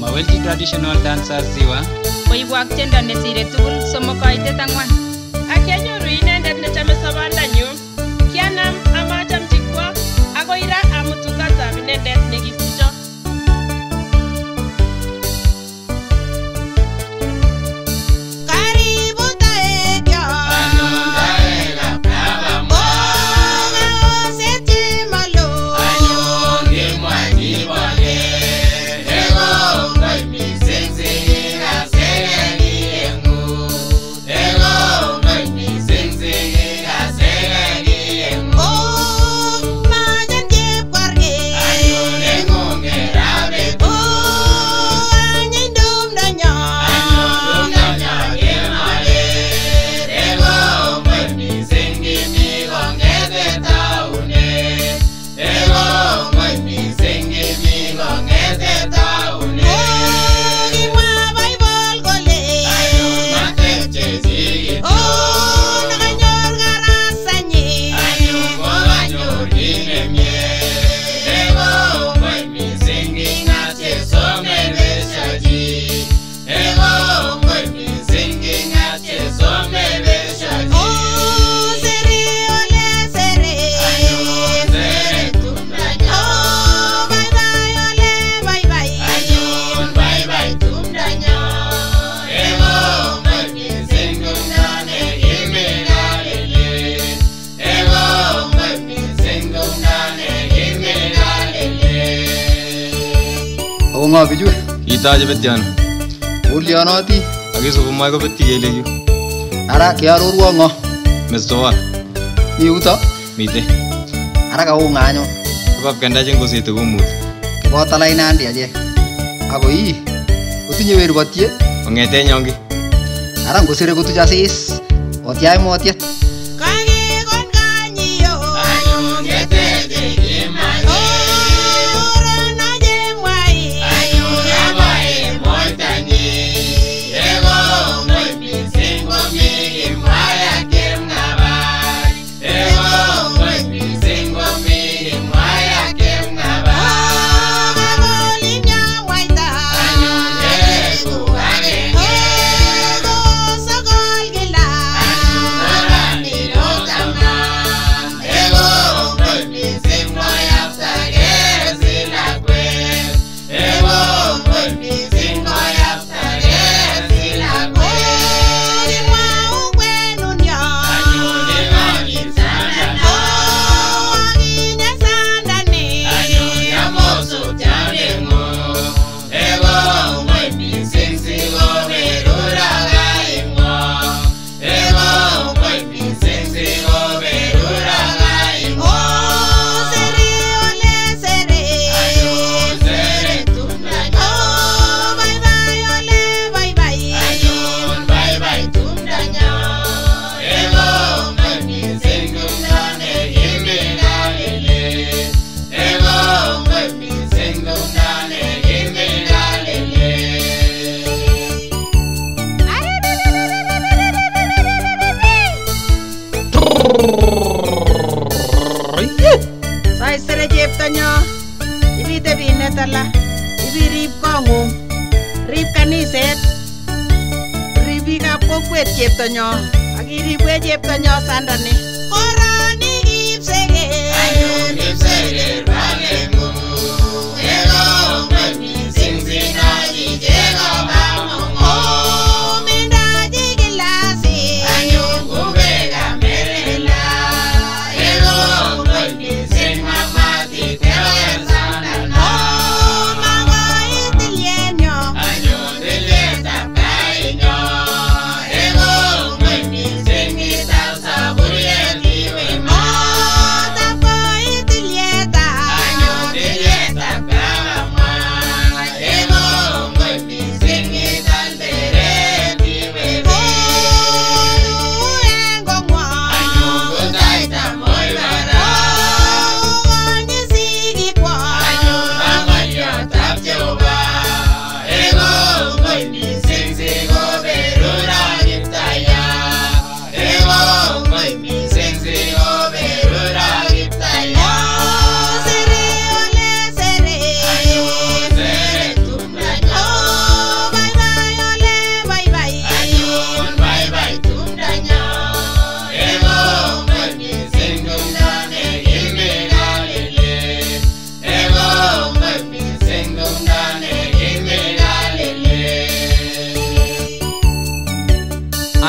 Mawelchi traditional dancers Ziwa koibwak tiendo nesire tugul somok koitet ang'wan ak kianyoru inendet Ako ng'o bichu? Kitache betyan Olyonoti. akisukumai kobetyi kelechu Ara kiarorwo ng'o? mestowa Mi yuto? mite Ara kaung'a anyun. kibapkendachen kosete komuti Kiboto lainandi achek. Ako ii, otinye werubotye? kong'ete nyongi Ara ngosire kotuch asis. Otyai motyet. Kakekon sai sere chepto nyo ibitebi netala. Ibirip kongung rip kaniset. Rip biikab kokwet chepto nyo akiribwe chepto nyo sandani korani ipsege ayun ipsege balengung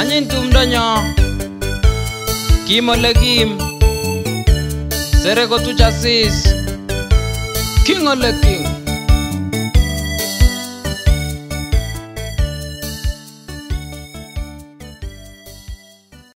Anyiny tumdo nyo Kim ole kim? Sere kotuch asis King ole king